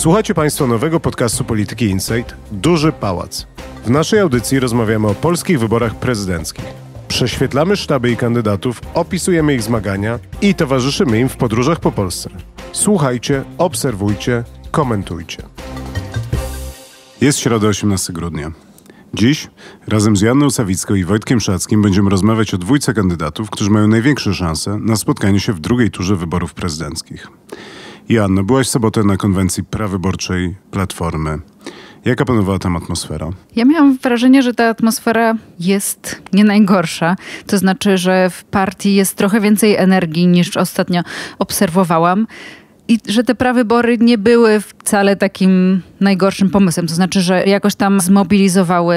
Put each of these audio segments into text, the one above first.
Słuchacie Państwo nowego podcastu Polityki Insight Duży Pałac. W naszej audycji rozmawiamy o polskich wyborach prezydenckich. Prześwietlamy sztaby i kandydatów, opisujemy ich zmagania i towarzyszymy im w podróżach po Polsce. Słuchajcie, obserwujcie, komentujcie. Jest środa 18 grudnia. Dziś razem z Janną Sawicką i Wojtkiem Szackim będziemy rozmawiać o dwójce kandydatów, którzy mają największe szanse na spotkanie się w drugiej turze wyborów prezydenckich. Joanna, byłaś w sobotę na konwencji prawyborczej Platformy. Jaka panowała tam atmosfera? Ja miałam wrażenie, że ta atmosfera jest nie najgorsza. To znaczy, że w partii jest trochę więcej energii niż ostatnio obserwowałam. I że te prawybory nie były wcale takim najgorszym pomysłem. To znaczy, że jakoś tam zmobilizowały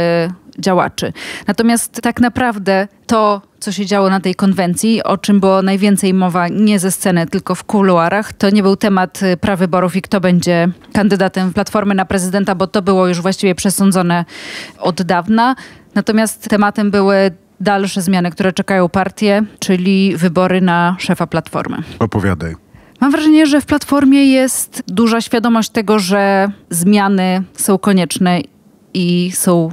działaczy. Natomiast tak naprawdę to, co się działo na tej konwencji, o czym było najwięcej mowa nie ze sceny, tylko w kuluarach, to nie był temat y, prawyborów i kto będzie kandydatem Platformy na prezydenta, bo to było już właściwie przesądzone od dawna. Natomiast tematem były dalsze zmiany, które czekają partię, czyli wybory na szefa Platformy. Opowiadaj. Mam wrażenie, że w Platformie jest duża świadomość tego, że zmiany są konieczne i są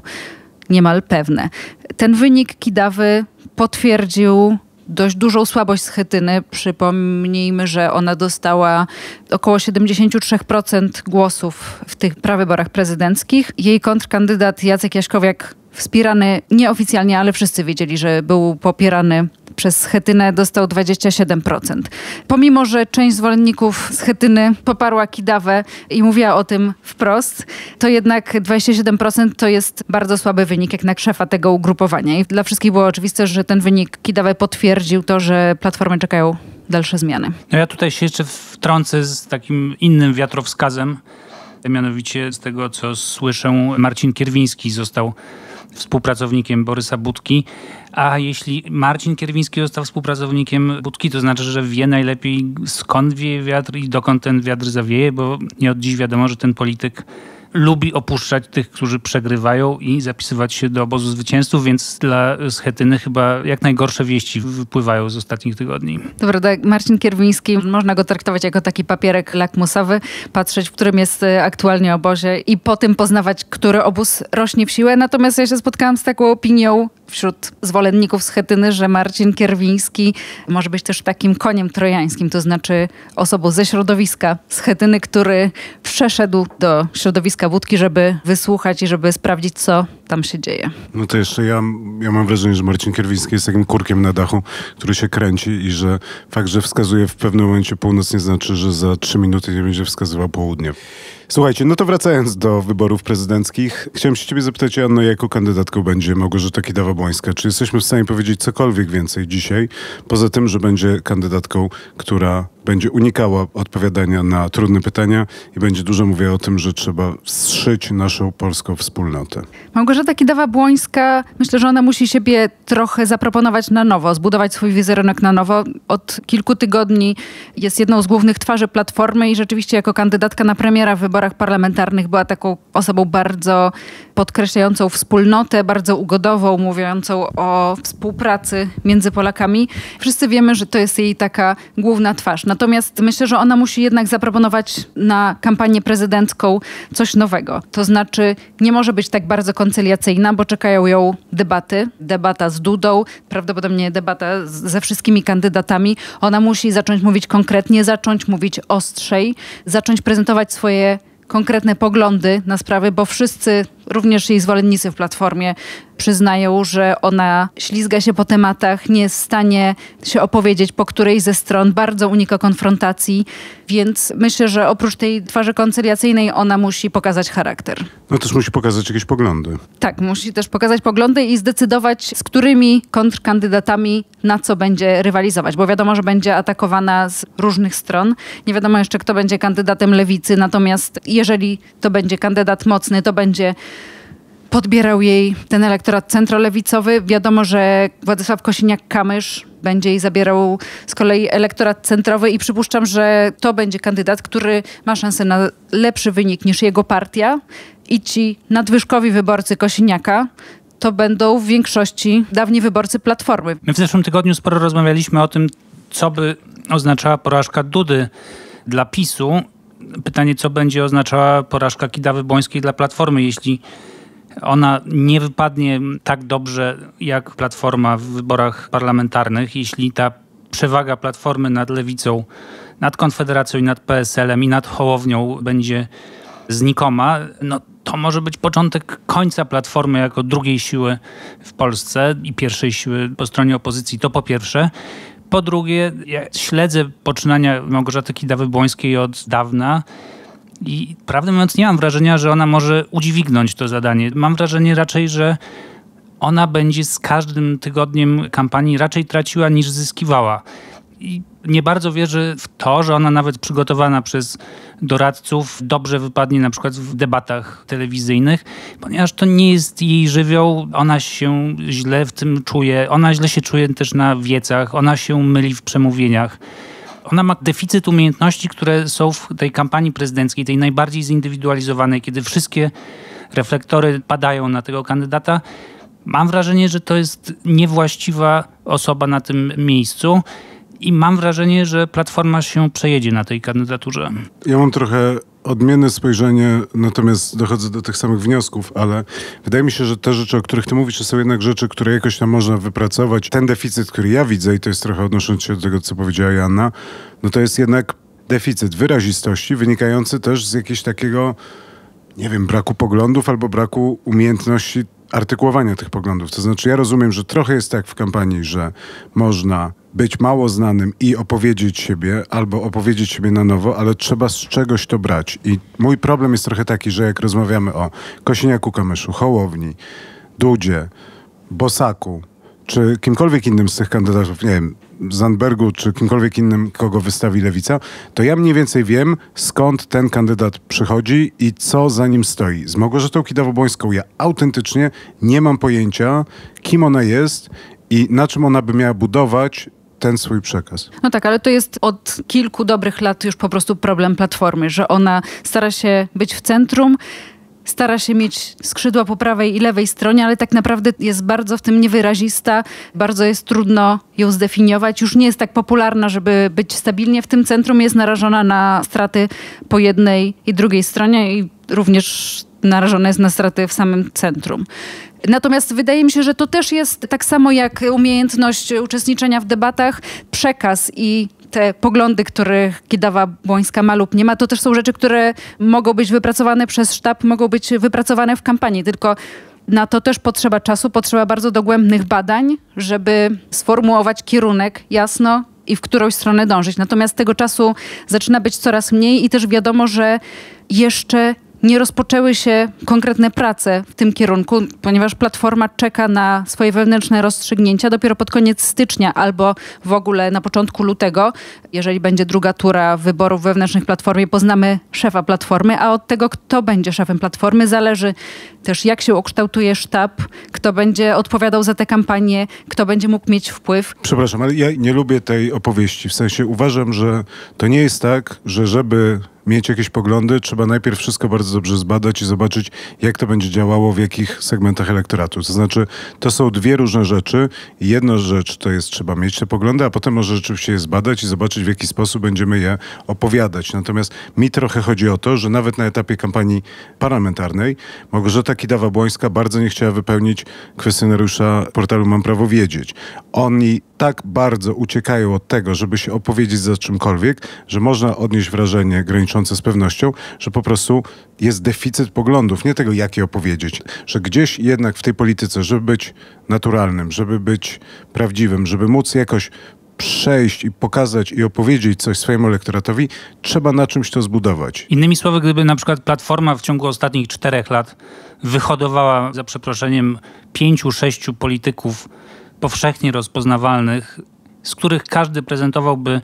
niemal pewne. Ten wynik Kidawy potwierdził dość dużą słabość Schetyny. Przypomnijmy, że ona dostała około 73% głosów w tych prawyborach prezydenckich. Jej kontrkandydat Jacek Jaśkowiak wspierany nieoficjalnie, ale wszyscy wiedzieli, że był popierany przez Schetynę dostał 27%. Pomimo, że część zwolenników Schetyny poparła Kidawę i mówiła o tym wprost, to jednak 27% to jest bardzo słaby wynik jak na szefa tego ugrupowania. I dla wszystkich było oczywiste, że ten wynik Kidawę potwierdził to, że Platformy czekają dalsze zmiany. No ja tutaj się jeszcze wtrącę z takim innym wiatrowskazem. Mianowicie z tego, co słyszę, Marcin Kierwiński został współpracownikiem Borysa Budki. A jeśli Marcin Kierwiński został współpracownikiem Budki, to znaczy, że wie najlepiej skąd wieje wiatr i dokąd ten wiatr zawieje, bo nie od dziś wiadomo, że ten polityk lubi opuszczać tych, którzy przegrywają i zapisywać się do obozu zwycięzców, więc dla Schetyny chyba jak najgorsze wieści wypływają z ostatnich tygodni. Dobra, Marcin Kierwiński, można go traktować jako taki papierek lakmusowy, patrzeć, w którym jest e, aktualnie obozie i po tym poznawać, który obóz rośnie w siłę. Natomiast ja się spotkałam z taką opinią wśród zwolenników Schetyny, że Marcin Kierwiński może być też takim koniem trojańskim, to znaczy osobą ze środowiska Schetyny, który przeszedł do środowiska Wódki, żeby wysłuchać i żeby sprawdzić, co tam się dzieje. No to jeszcze ja, ja mam wrażenie, że Marcin Kierwiński jest takim kurkiem na dachu, który się kręci i że fakt, że wskazuje w pewnym momencie północ nie znaczy, że za trzy minuty nie będzie wskazywał południe. Słuchajcie, no to wracając do wyborów prezydenckich, chciałem się ciebie zapytać, Anno, jaką kandydatką będzie Małgorzata Kidawa-Błońska? Czy jesteśmy w stanie powiedzieć cokolwiek więcej dzisiaj, poza tym, że będzie kandydatką, która będzie unikała odpowiadania na trudne pytania i będzie dużo mówiła o tym, że trzeba wstrzyć naszą polską wspólnotę. Małgorzata Kidawa-Błońska, myślę, że ona musi siebie trochę zaproponować na nowo, zbudować swój wizerunek na nowo. Od kilku tygodni jest jedną z głównych twarzy Platformy i rzeczywiście jako kandydatka na premiera w wyborach parlamentarnych była taką osobą bardzo podkreślającą wspólnotę, bardzo ugodową, mówiącą o współpracy między Polakami. Wszyscy wiemy, że to jest jej taka główna twarz. Natomiast myślę, że ona musi jednak zaproponować na kampanię prezydencką coś nowego. To znaczy nie może być tak bardzo koncyliacyjna, bo czekają ją debaty. Debata z Dudą, prawdopodobnie debata ze wszystkimi kandydatami. Ona musi zacząć mówić konkretnie, zacząć mówić ostrzej, zacząć prezentować swoje konkretne poglądy na sprawy, bo wszyscy, również jej zwolennicy w Platformie, przyznają, że ona ślizga się po tematach, nie jest w stanie się opowiedzieć po której ze stron, bardzo unika konfrontacji, więc myślę, że oprócz tej twarzy koncyliacyjnej ona musi pokazać charakter. No też musi pokazać jakieś poglądy. Tak, musi też pokazać poglądy i zdecydować, z którymi kontrkandydatami na co będzie rywalizować, bo wiadomo, że będzie atakowana z różnych stron. Nie wiadomo jeszcze, kto będzie kandydatem lewicy, natomiast jeżeli to będzie kandydat mocny, to będzie podbierał jej ten elektorat centrolewicowy. Wiadomo, że Władysław Kosiniak-Kamysz będzie jej zabierał z kolei elektorat centrowy i przypuszczam, że to będzie kandydat, który ma szansę na lepszy wynik niż jego partia i ci nadwyżkowi wyborcy Kosiniaka to będą w większości dawni wyborcy Platformy. My w zeszłym tygodniu sporo rozmawialiśmy o tym, co by oznaczała porażka Dudy dla PiSu pytanie, co będzie oznaczała porażka Kidawy Błońskiej dla Platformy, jeśli ona nie wypadnie tak dobrze jak Platforma w wyborach parlamentarnych, jeśli ta przewaga Platformy nad Lewicą, nad Konfederacją i nad PSL-em i nad Hołownią będzie znikoma, no to może być początek końca Platformy jako drugiej siły w Polsce i pierwszej siły po stronie opozycji. To po pierwsze. Po drugie, ja śledzę poczynania Małgorzaty Kidawy-Błońskiej od dawna i prawdę mówiąc nie mam wrażenia, że ona może udźwignąć to zadanie. Mam wrażenie raczej, że ona będzie z każdym tygodniem kampanii raczej traciła niż zyskiwała. I nie bardzo wierzę w to, że ona nawet przygotowana przez doradców dobrze wypadnie na przykład w debatach telewizyjnych, ponieważ to nie jest jej żywioł, ona się źle w tym czuje, ona źle się czuje też na wiecach, ona się myli w przemówieniach. Ona ma deficyt umiejętności, które są w tej kampanii prezydenckiej, tej najbardziej zindywidualizowanej, kiedy wszystkie reflektory padają na tego kandydata. Mam wrażenie, że to jest niewłaściwa osoba na tym miejscu. I mam wrażenie, że Platforma się przejedzie na tej kandydaturze. Ja mam trochę odmienne spojrzenie, natomiast dochodzę do tych samych wniosków, ale wydaje mi się, że te rzeczy, o których ty mówisz, to są jednak rzeczy, które jakoś tam można wypracować. Ten deficyt, który ja widzę, i to jest trochę odnosząc się do tego, co powiedziała Joanna, no to jest jednak deficyt wyrazistości wynikający też z jakiegoś takiego, nie wiem, braku poglądów albo braku umiejętności artykułowania tych poglądów. To znaczy, ja rozumiem, że trochę jest tak w kampanii, że można być mało znanym i opowiedzieć siebie, albo opowiedzieć siebie na nowo, ale trzeba z czegoś to brać. I mój problem jest trochę taki, że jak rozmawiamy o Kosiniaku-Kamyszu, Hołowni, Dudzie, Bosaku, czy kimkolwiek innym z tych kandydatów, nie wiem, Zandbergu, czy kimkolwiek innym, kogo wystawi lewica, to ja mniej więcej wiem, skąd ten kandydat przychodzi i co za nim stoi. Z Małgorzatą Kidawo-Błońską ja autentycznie nie mam pojęcia, kim ona jest i na czym ona by miała budować ten swój przekaz. No tak, ale to jest od kilku dobrych lat już po prostu problem Platformy, że ona stara się być w centrum, stara się mieć skrzydła po prawej i lewej stronie, ale tak naprawdę jest bardzo w tym niewyrazista, bardzo jest trudno ją zdefiniować. Już nie jest tak popularna, żeby być stabilnie w tym centrum, jest narażona na straty po jednej i drugiej stronie i również narażona jest na straty w samym centrum. Natomiast wydaje mi się, że to też jest tak samo jak umiejętność uczestniczenia w debatach, przekaz i te poglądy, których Kidawa Błońska ma lub nie ma, to też są rzeczy, które mogą być wypracowane przez sztab, mogą być wypracowane w kampanii, tylko na to też potrzeba czasu, potrzeba bardzo dogłębnych badań, żeby sformułować kierunek jasno i w którą stronę dążyć. Natomiast tego czasu zaczyna być coraz mniej i też wiadomo, że jeszcze nie rozpoczęły się konkretne prace w tym kierunku, ponieważ Platforma czeka na swoje wewnętrzne rozstrzygnięcia dopiero pod koniec stycznia albo w ogóle na początku lutego. Jeżeli będzie druga tura wyborów wewnętrznych Platformie, poznamy szefa Platformy, a od tego, kto będzie szefem Platformy, zależy też jak się ukształtuje sztab, kto będzie odpowiadał za tę kampanię, kto będzie mógł mieć wpływ. Przepraszam, ale ja nie lubię tej opowieści. W sensie uważam, że to nie jest tak, że żeby mieć jakieś poglądy, trzeba najpierw wszystko bardzo dobrze zbadać i zobaczyć, jak to będzie działało w jakich segmentach elektoratu. To znaczy, to są dwie różne rzeczy. Jedna rzecz to jest, trzeba mieć te poglądy, a potem może rzeczywiście je zbadać i zobaczyć, w jaki sposób będziemy je opowiadać. Natomiast mi trochę chodzi o to, że nawet na etapie kampanii parlamentarnej Małgorzata Kidawa-Błońska bardzo nie chciała wypełnić kwestionariusza portalu Mam Prawo Wiedzieć. Oni tak bardzo uciekają od tego, żeby się opowiedzieć za czymkolwiek, że można odnieść wrażenie graniczące z pewnością, że po prostu jest deficyt poglądów, nie tego, jak je opowiedzieć, że gdzieś jednak w tej polityce, żeby być naturalnym, żeby być prawdziwym, żeby móc jakoś przejść i pokazać i opowiedzieć coś swojemu elektoratowi, trzeba na czymś to zbudować. Innymi słowy, gdyby na przykład Platforma w ciągu ostatnich czterech lat wyhodowała, za przeproszeniem, pięciu, sześciu polityków powszechnie rozpoznawalnych, z których każdy prezentowałby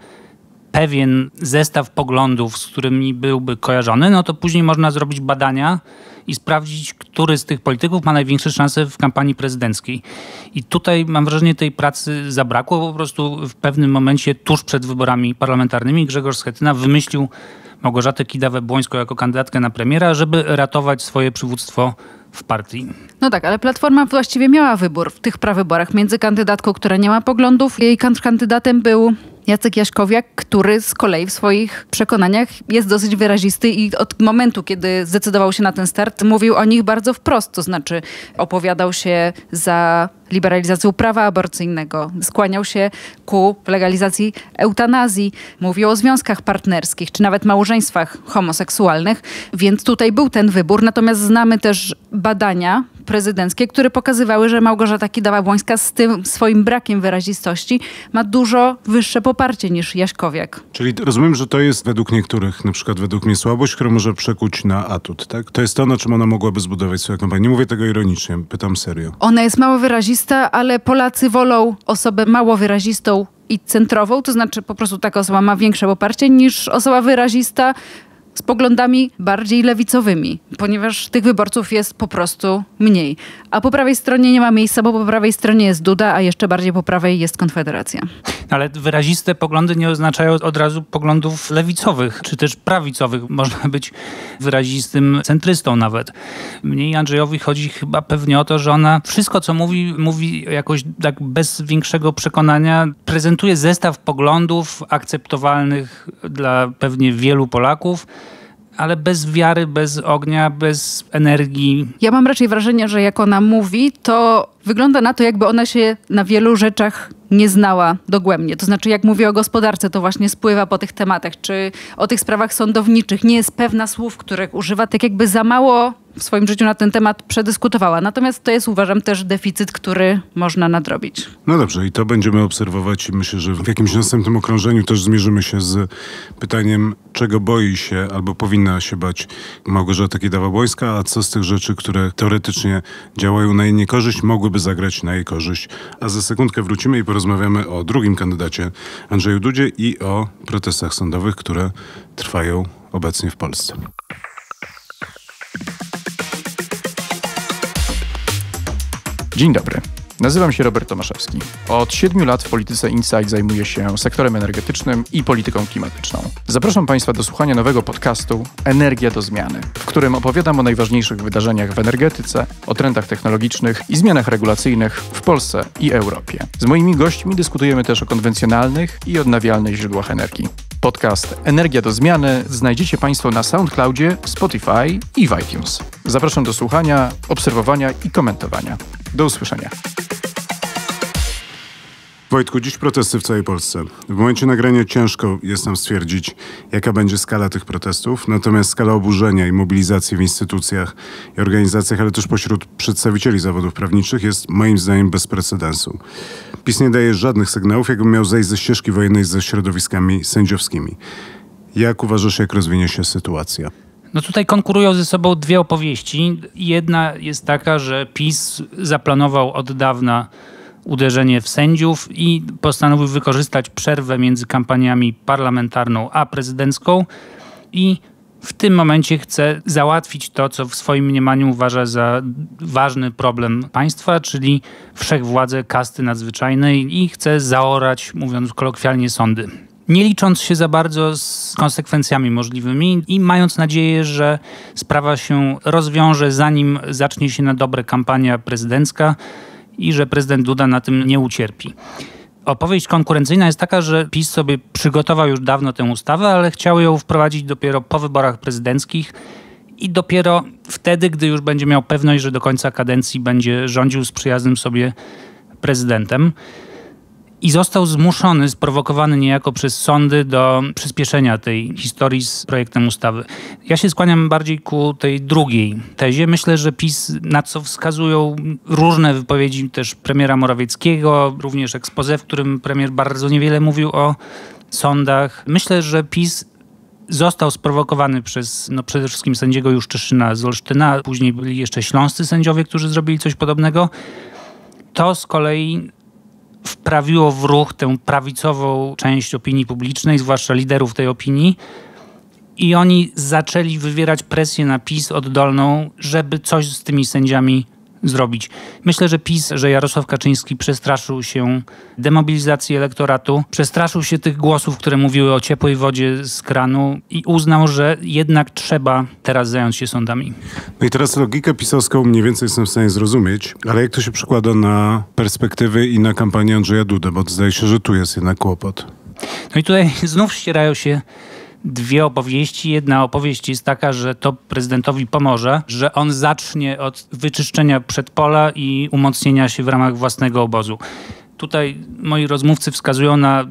pewien zestaw poglądów, z którymi byłby kojarzony, no to później można zrobić badania i sprawdzić, który z tych polityków ma największe szanse w kampanii prezydenckiej. I tutaj mam wrażenie, tej pracy zabrakło. Po prostu w pewnym momencie, tuż przed wyborami parlamentarnymi, Grzegorz Schetyna wymyślił Małgorzatę Kidawę-Błońską jako kandydatkę na premiera, żeby ratować swoje przywództwo w partii. No tak, ale Platforma właściwie miała wybór w tych prawyborach między kandydatką, która nie ma poglądów. Jej kontrkandydatem był Jacek Jaśkowiak, który z kolei w swoich przekonaniach jest dosyć wyrazisty i od momentu, kiedy zdecydował się na ten start, mówił o nich bardzo wprost, to znaczy opowiadał się za liberalizacją prawa aborcyjnego, skłaniał się ku legalizacji eutanazji, mówił o związkach partnerskich, czy nawet małżeństwach homoseksualnych, więc tutaj był ten wybór. Natomiast znamy też badania prezydenckie, które pokazywały, że Małgorzata Kidawa-Błońska z tym swoim brakiem wyrazistości ma dużo wyższe poparcie niż Jaśkowiak. Czyli rozumiem, że to jest według niektórych, na przykład według mnie słabość, która może przekuć na atut, tak? To jest to, na czym ona mogłaby zbudować swoją kampanię. Nie mówię tego ironicznie, pytam serio. Ona jest mało wyrazista, ale Polacy wolą osobę mało wyrazistą i centrową, to znaczy po prostu taka osoba ma większe poparcie niż osoba wyrazista, z poglądami bardziej lewicowymi, ponieważ tych wyborców jest po prostu mniej. A po prawej stronie nie ma miejsca, bo po prawej stronie jest Duda, a jeszcze bardziej po prawej jest Konfederacja. Ale wyraziste poglądy nie oznaczają od razu poglądów lewicowych, czy też prawicowych. Można być wyrazistym centrystą nawet. Mniej Andrzejowi chodzi chyba pewnie o to, że ona wszystko, co mówi, mówi jakoś tak bez większego przekonania, prezentuje zestaw poglądów akceptowalnych dla pewnie wielu Polaków ale bez wiary, bez ognia, bez energii. Ja mam raczej wrażenie, że jak ona mówi, to wygląda na to, jakby ona się na wielu rzeczach nie znała dogłębnie. To znaczy, jak mówię o gospodarce, to właśnie spływa po tych tematach, czy o tych sprawach sądowniczych. Nie jest pewna słów, których używa, tak jakby za mało w swoim życiu na ten temat przedyskutowała. Natomiast to jest, uważam, też deficyt, który można nadrobić. No dobrze, i to będziemy obserwować i myślę, że w jakimś następnym okrążeniu też zmierzymy się z pytaniem, czego boi się albo powinna się bać Małgorzata Kidawa-Błońska, a co z tych rzeczy, które teoretycznie działają na jej niekorzyść, mogłyby zagrać na jej korzyść. A za sekundkę wrócimy i porozmawiamy o drugim kandydacie, Andrzeju Dudzie i o protestach sądowych, które trwają obecnie w Polsce. Dzień dobry. Nazywam się Robert Tomaszewski. Od siedmiu lat w Polityce Insight zajmuję się sektorem energetycznym i polityką klimatyczną. Zapraszam Państwa do słuchania nowego podcastu Energia do zmiany, w którym opowiadam o najważniejszych wydarzeniach w energetyce, o trendach technologicznych i zmianach regulacyjnych w Polsce i Europie. Z moimi gośćmi dyskutujemy też o konwencjonalnych i odnawialnych źródłach energii. Podcast Energia do zmiany znajdziecie Państwo na SoundCloudzie, Spotify i iTunes. Zapraszam do słuchania, obserwowania i komentowania. Do usłyszenia. Wojtku, dziś protesty w całej Polsce. W momencie nagrania ciężko jest nam stwierdzić, jaka będzie skala tych protestów, natomiast skala oburzenia i mobilizacji w instytucjach i organizacjach, ale też pośród przedstawicieli zawodów prawniczych jest moim zdaniem bez precedensu. PiS nie daje żadnych sygnałów, jakby miał zejść ze ścieżki wojennej ze środowiskami sędziowskimi. Jak uważasz, jak rozwinie się sytuacja? No tutaj konkurują ze sobą dwie opowieści. Jedna jest taka, że PiS zaplanował od dawna uderzenie w sędziów i postanowił wykorzystać przerwę między kampaniami parlamentarną a prezydencką i w tym momencie chce załatwić to, co w swoim mniemaniu uważa za ważny problem państwa, czyli wszechwładzę kasty nadzwyczajnej i chce zaorać, mówiąc kolokwialnie, sądy. Nie licząc się za bardzo z konsekwencjami możliwymi i mając nadzieję, że sprawa się rozwiąże, zanim zacznie się na dobre kampania prezydencka, i że prezydent Duda na tym nie ucierpi. Opowieść konkurencyjna jest taka, że PiS sobie przygotował już dawno tę ustawę, ale chciał ją wprowadzić dopiero po wyborach prezydenckich i dopiero wtedy, gdy już będzie miał pewność, że do końca kadencji będzie rządził z przyjaznym sobie prezydentem i został zmuszony, sprowokowany niejako przez sądy do przyspieszenia tej historii z projektem ustawy. Ja się skłaniam bardziej ku tej drugiej tezie. Myślę, że PiS, na co wskazują różne wypowiedzi też premiera Morawieckiego, również ekspoze, w którym premier bardzo niewiele mówił o sądach. Myślę, że PiS został sprowokowany przez no, przede wszystkim sędziego Juszczyszyna z Olsztyna, później byli jeszcze śląscy sędziowie, którzy zrobili coś podobnego. To z kolei wprawiło w ruch tę prawicową część opinii publicznej, zwłaszcza liderów tej opinii. I oni zaczęli wywierać presję na PiS oddolną, żeby coś z tymi sędziami zrobić. Myślę, że PiS, że Jarosław Kaczyński przestraszył się demobilizacji elektoratu, przestraszył się tych głosów, które mówiły o ciepłej wodzie z kranu i uznał, że jednak trzeba teraz zająć się sądami. No i teraz logikę pisowską mniej więcej jestem w stanie zrozumieć, ale jak to się przekłada na perspektywy i na kampanię Andrzeja Dudy, bo zdaje się, że tu jest jednak kłopot. No i tutaj znów ścierają się dwie opowieści. Jedna opowieść jest taka, że to prezydentowi pomoże, że on zacznie od wyczyszczenia przedpola i umocnienia się w ramach własnego obozu. Tutaj moi rozmówcy wskazują na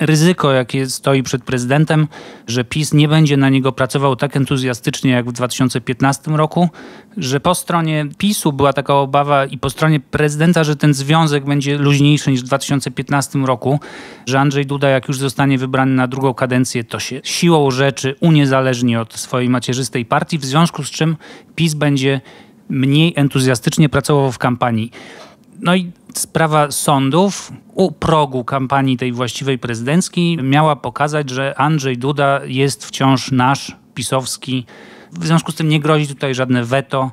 ryzyko, jakie stoi przed prezydentem, że PiS nie będzie na niego pracował tak entuzjastycznie jak w 2015 roku, że po stronie PiSu była taka obawa i po stronie prezydenta, że ten związek będzie luźniejszy niż w 2015 roku, że Andrzej Duda, jak już zostanie wybrany na drugą kadencję, to się siłą rzeczy uniezależni od swojej macierzystej partii, w związku z czym PiS będzie mniej entuzjastycznie pracował w kampanii. No i sprawa sądów u progu kampanii tej właściwej prezydenckiej miała pokazać, że Andrzej Duda jest wciąż nasz, pisowski. W związku z tym nie grozi tutaj żadne weto,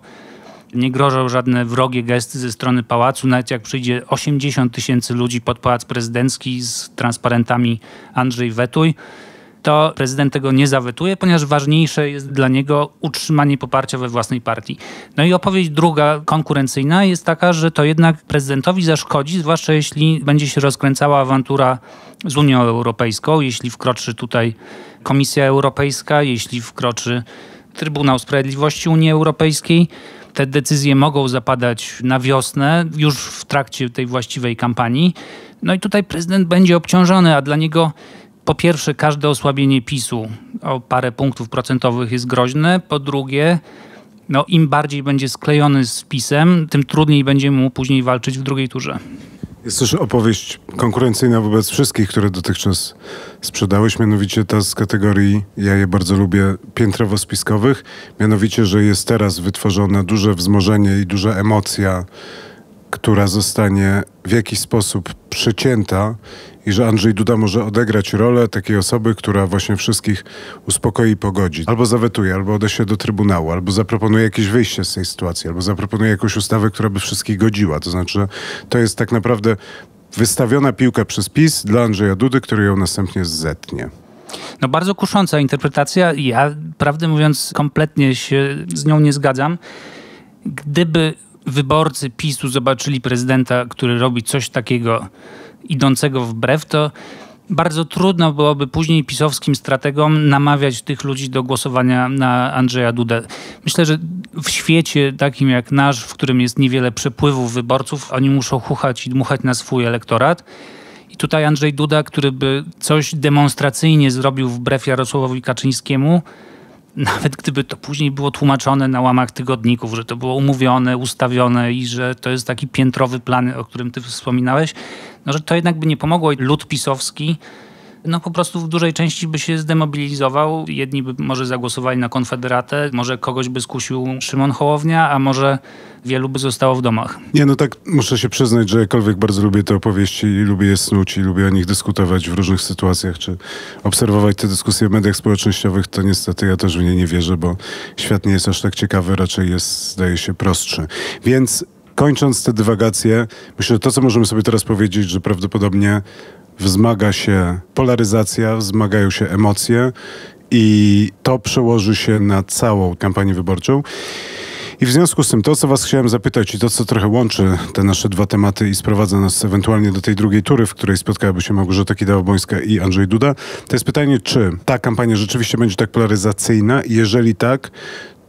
nie grożą żadne wrogie gesty ze strony pałacu. Nawet jak przyjdzie 80 tysięcy ludzi pod pałac prezydencki z transparentami Andrzej Wetuj, to prezydent tego nie zawetuje, ponieważ ważniejsze jest dla niego utrzymanie poparcia we własnej partii. No i opowieść druga, konkurencyjna, jest taka, że to jednak prezydentowi zaszkodzi, zwłaszcza jeśli będzie się rozkręcała awantura z Unią Europejską, jeśli wkroczy tutaj Komisja Europejska, jeśli wkroczy Trybunał Sprawiedliwości Unii Europejskiej. Te decyzje mogą zapadać na wiosnę, już w trakcie tej właściwej kampanii. No i tutaj prezydent będzie obciążony, a dla niego po pierwsze, każde osłabienie PiSu o parę punktów procentowych jest groźne. Po drugie, no, im bardziej będzie sklejony z PiSem, tym trudniej będzie mu później walczyć w drugiej turze. Jest też opowieść konkurencyjna wobec wszystkich, które dotychczas sprzedałeś, mianowicie ta z kategorii, ja je bardzo lubię, piętrowo-spiskowych, mianowicie, że jest teraz wytworzone duże wzmożenie i duża emocja, która zostanie w jakiś sposób przecięta i że Andrzej Duda może odegrać rolę takiej osoby, która właśnie wszystkich uspokoi i pogodzi. Albo zawetuje, albo odeśle do Trybunału, albo zaproponuje jakieś wyjście z tej sytuacji, albo zaproponuje jakąś ustawę, która by wszystkich godziła. To znaczy, że to jest tak naprawdę wystawiona piłka przez PiS dla Andrzeja Dudy, który ją następnie zetnie. No bardzo kusząca interpretacja. Ja, prawdę mówiąc, kompletnie się z nią nie zgadzam. Gdyby wyborcy PiSu zobaczyli prezydenta, który robi coś takiego, idącego wbrew, to bardzo trudno byłoby później pisowskim strategom namawiać tych ludzi do głosowania na Andrzeja Dudę. Myślę, że w świecie takim jak nasz, w którym jest niewiele przepływów wyborców, oni muszą chuchać i dmuchać na swój elektorat. I tutaj Andrzej Duda, który by coś demonstracyjnie zrobił wbrew Jarosławowi Kaczyńskiemu, nawet gdyby to później było tłumaczone na łamach tygodników, że to było umówione, ustawione i że to jest taki piętrowy plan, o którym ty wspominałeś, no że to jednak by nie pomogło. Lud pisowski no po prostu w dużej części by się zdemobilizował. Jedni by może zagłosowali na Konfederatę, może kogoś by skusił Szymon Hołownia, a może wielu by zostało w domach. Nie, no tak muszę się przyznać, że jakkolwiek bardzo lubię te opowieści i lubię je snuć i lubię o nich dyskutować w różnych sytuacjach, czy obserwować te dyskusje w mediach społecznościowych, to niestety ja też w nie nie wierzę, bo świat nie jest aż tak ciekawy, raczej jest, zdaje się, prostszy. Więc kończąc te dywagacje, myślę, że to, co możemy sobie teraz powiedzieć, że prawdopodobnie wzmaga się polaryzacja, wzmagają się emocje i to przełoży się na całą kampanię wyborczą. I w związku z tym to, co was chciałem zapytać i to, co trochę łączy te nasze dwa tematy i sprowadza nas ewentualnie do tej drugiej tury, w której spotkałaby się Małgorzata Kidawa-Błońska i Andrzej Duda, to jest pytanie, czy ta kampania rzeczywiście będzie tak polaryzacyjna i jeżeli tak,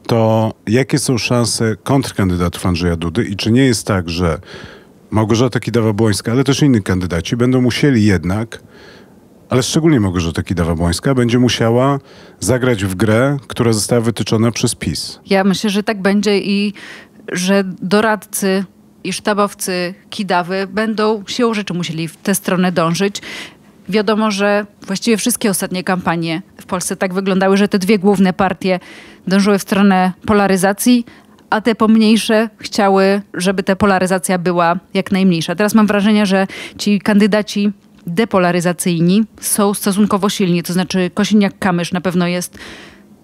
to jakie są szanse kontrkandydatów Andrzeja Dudy i czy nie jest tak, że Małgorzata Kidawa-Błońska, ale też inni kandydaci będą musieli jednak, ale szczególnie Małgorzata Kidawa-Błońska, będzie musiała zagrać w grę, która została wytyczona przez PiS. Ja myślę, że tak będzie i że doradcy i sztabowcy Kidawy będą siłą rzeczy musieli w tę stronę dążyć. Wiadomo, że właściwie wszystkie ostatnie kampanie w Polsce tak wyglądały, że te dwie główne partie dążyły w stronę polaryzacji, a te pomniejsze chciały, żeby ta polaryzacja była jak najmniejsza. Teraz mam wrażenie, że ci kandydaci depolaryzacyjni są stosunkowo silni, to znaczy Kosiniak-Kamysz na pewno jest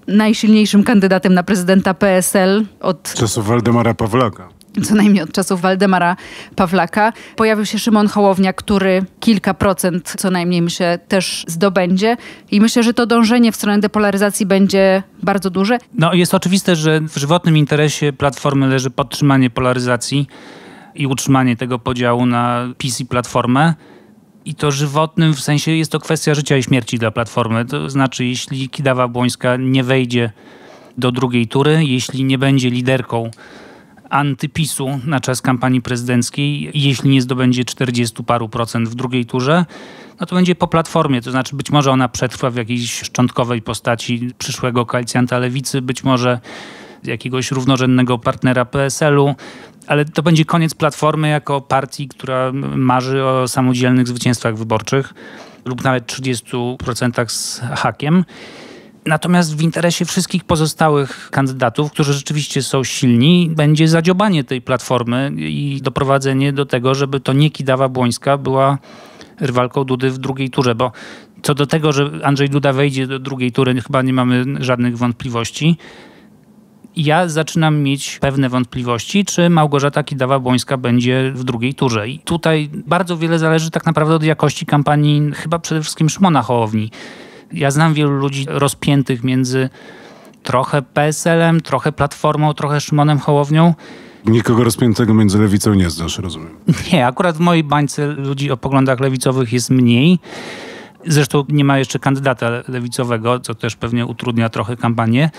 najsilniejszym kandydatem na prezydenta PSL od czasów Waldemara Pawlaka co najmniej od czasów Waldemara Pawlaka. Pojawił się Szymon Hołownia, który kilka procent co najmniej myślę też zdobędzie i myślę, że to dążenie w stronę depolaryzacji będzie bardzo duże. No jest oczywiste, że w żywotnym interesie Platformy leży podtrzymanie polaryzacji i utrzymanie tego podziału na PiS i Platformę. i to żywotnym, w sensie jest to kwestia życia i śmierci dla Platformy. To znaczy, jeśli Kidawa-Błońska nie wejdzie do drugiej tury, jeśli nie będzie liderką antypisu na czas kampanii prezydenckiej, jeśli nie zdobędzie 40 paru procent w drugiej turze, no to będzie po platformie, to znaczy być może ona przetrwa w jakiejś szczątkowej postaci przyszłego koalicjanta lewicy, być może jakiegoś równorzędnego partnera PSL-u, ale to będzie koniec Platformy jako partii, która marzy o samodzielnych zwycięstwach wyborczych lub nawet 30% z hakiem. Natomiast w interesie wszystkich pozostałych kandydatów, którzy rzeczywiście są silni, będzie zadziobanie tej platformy i doprowadzenie do tego, żeby to nie Kidawa Błońska była rywalką Dudy w drugiej turze, bo co do tego, że Andrzej Duda wejdzie do drugiej tury, chyba nie mamy żadnych wątpliwości ja zaczynam mieć pewne wątpliwości, czy Małgorzata Kidawa-Błońska będzie w drugiej turze. I tutaj bardzo wiele zależy tak naprawdę od jakości kampanii, chyba przede wszystkim Szymona Hołowni. Ja znam wielu ludzi rozpiętych między trochę PSL-em, trochę Platformą, trochę Szymonem Hołownią. Nikogo rozpiętego między lewicą nie znasz, rozumiem. Nie, akurat w mojej bańce ludzi o poglądach lewicowych jest mniej. Zresztą nie ma jeszcze kandydata lewicowego, co też pewnie utrudnia trochę kampanię.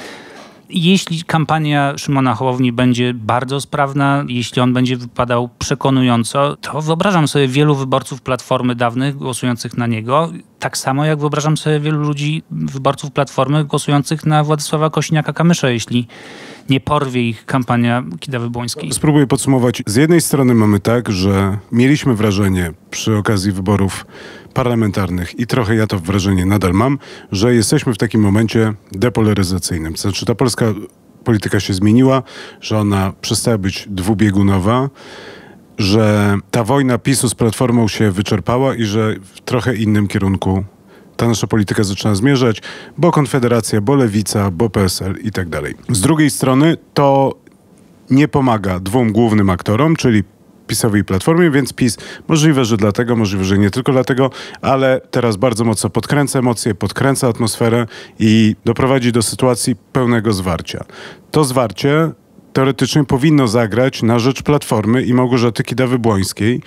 Jeśli kampania Szymona Hołowni będzie bardzo sprawna, jeśli on będzie wypadał przekonująco, to wyobrażam sobie wielu wyborców Platformy dawnych głosujących na niego, tak samo jak wyobrażam sobie wielu ludzi, wyborców Platformy głosujących na Władysława Kośniaka-Kamysza, jeśli nie porwie ich kampania Kidawy Błońskiej. Spróbuję podsumować. Z jednej strony mamy tak, że mieliśmy wrażenie przy okazji wyborów parlamentarnych i trochę ja to wrażenie nadal mam, że jesteśmy w takim momencie depolaryzacyjnym. Znaczy ta polska polityka się zmieniła, że ona przestała być dwubiegunowa, że ta wojna PiSu z Platformą się wyczerpała i że w trochę innym kierunku ta nasza polityka zaczyna zmierzać, bo Konfederacja, bo Lewica, bo PSL i tak dalej. Z drugiej strony to nie pomaga dwóm głównym aktorom, czyli PiSowi i Platformie, więc PiS możliwe, że dlatego, możliwe, że nie tylko dlatego, ale teraz bardzo mocno podkręca emocje, podkręca atmosferę i doprowadzi do sytuacji pełnego zwarcia. To zwarcie teoretycznie powinno zagrać na rzecz Platformy i Małgorzaty Kidawy-Błońskiej,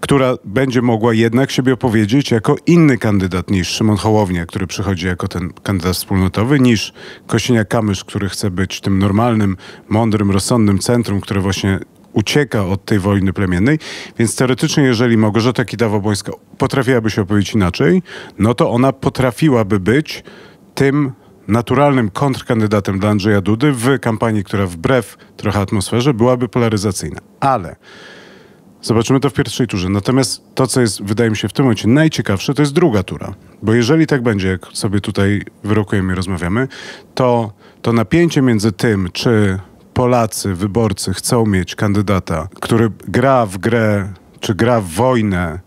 która będzie mogła jednak siebie opowiedzieć jako inny kandydat niż Szymon Hołownia, który przychodzi jako ten kandydat wspólnotowy, niż Kosiniak-Kamysz, który chce być tym normalnym, mądrym, rozsądnym centrum, które właśnie ucieka od tej wojny plemiennej, więc teoretycznie, jeżeli Małgorzata Kidawa-Błońska potrafiłaby się opowiedzieć inaczej, no to ona potrafiłaby być tym naturalnym kontrkandydatem dla Andrzeja Dudy w kampanii, która wbrew trochę atmosferze byłaby polaryzacyjna. Ale zobaczymy to w pierwszej turze. Natomiast to, co jest, wydaje mi się, w tym momencie najciekawsze, to jest druga tura. Bo jeżeli tak będzie, jak sobie tutaj wyrokujemy i rozmawiamy, to to napięcie między tym, czy Polacy, wyborcy chcą mieć kandydata, który gra w grę, czy gra w wojnę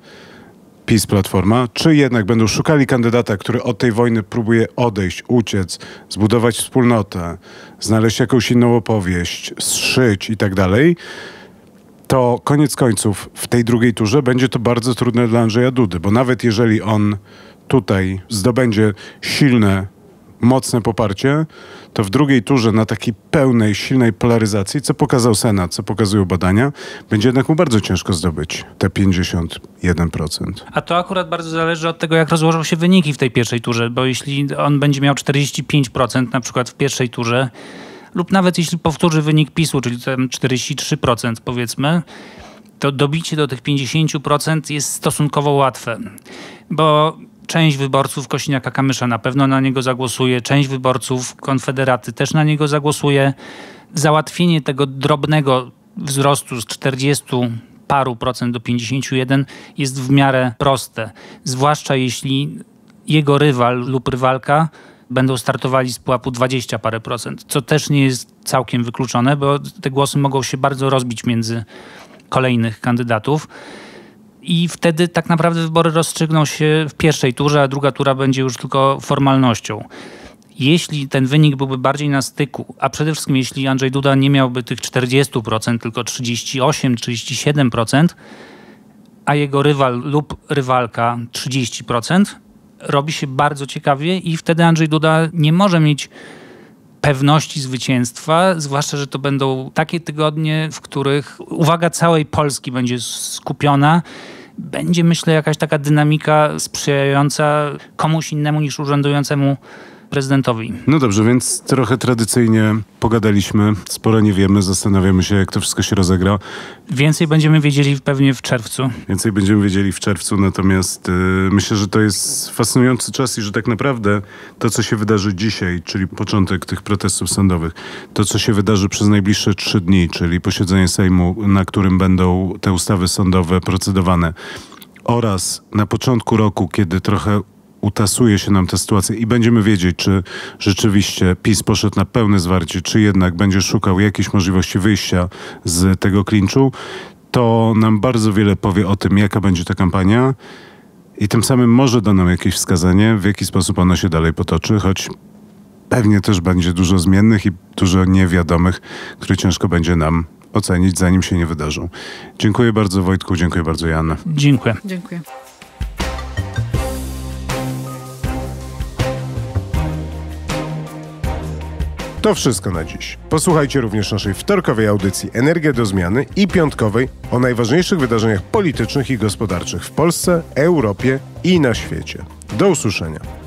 PiS Platforma, czy jednak będą szukali kandydata, który od tej wojny próbuje odejść, uciec, zbudować wspólnotę, znaleźć jakąś inną opowieść, zszyć i tak dalej, to koniec końców w tej drugiej turze będzie to bardzo trudne dla Andrzeja Dudy, bo nawet jeżeli on tutaj zdobędzie silne mocne poparcie, to w drugiej turze na takiej pełnej, silnej polaryzacji, co pokazał Senat, co pokazują badania, będzie jednak mu bardzo ciężko zdobyć te 51%. A to akurat bardzo zależy od tego, jak rozłożą się wyniki w tej pierwszej turze, bo jeśli on będzie miał 45% na przykład w pierwszej turze, lub nawet jeśli powtórzy wynik PiSu, czyli tam 43% powiedzmy, to dobicie do tych 50% jest stosunkowo łatwe, bo Część wyborców Kośniaka-Kamysza na pewno na niego zagłosuje, część wyborców Konfederaty też na niego zagłosuje. Załatwienie tego drobnego wzrostu z 40 paru procent do 51 jest w miarę proste. Zwłaszcza jeśli jego rywal lub rywalka będą startowali z pułapu 20 parę procent, co też nie jest całkiem wykluczone, bo te głosy mogą się bardzo rozbić między kolejnych kandydatów i wtedy tak naprawdę wybory rozstrzygną się w pierwszej turze, a druga tura będzie już tylko formalnością. Jeśli ten wynik byłby bardziej na styku, a przede wszystkim jeśli Andrzej Duda nie miałby tych 40%, tylko 38-37%, a jego rywal lub rywalka 30%, robi się bardzo ciekawie i wtedy Andrzej Duda nie może mieć pewności zwycięstwa, zwłaszcza, że to będą takie tygodnie, w których uwaga całej Polski będzie skupiona. Będzie myślę jakaś taka dynamika sprzyjająca komuś innemu niż urzędującemu prezydentowi. No dobrze, więc trochę tradycyjnie pogadaliśmy, sporo nie wiemy, zastanawiamy się, jak to wszystko się rozegra. Więcej będziemy wiedzieli pewnie w czerwcu. Więcej będziemy wiedzieli w czerwcu, natomiast yy, myślę, że to jest fascynujący czas i że tak naprawdę to, co się wydarzy dzisiaj, czyli początek tych protestów sądowych, to, co się wydarzy przez najbliższe trzy dni, czyli posiedzenie Sejmu, na którym będą te ustawy sądowe procedowane, oraz na początku roku, kiedy trochę utasuje się nam ta sytuacja i będziemy wiedzieć, czy rzeczywiście PiS poszedł na pełne zwarcie, czy jednak będzie szukał jakiejś możliwości wyjścia z tego klinczu, to nam bardzo wiele powie o tym, jaka będzie ta kampania i tym samym może da nam jakieś wskazanie, w jaki sposób ona się dalej potoczy, choć pewnie też będzie dużo zmiennych i dużo niewiadomych, które ciężko będzie nam ocenić, zanim się nie wydarzą. Dziękuję bardzo Wojtku, dziękuję bardzo Joanna. Dziękuję. Dziękuję. To wszystko na dziś. Posłuchajcie również naszej wtorkowej audycji Energia do Zmiany i piątkowej o najważniejszych wydarzeniach politycznych i gospodarczych w Polsce, Europie i na świecie. Do usłyszenia.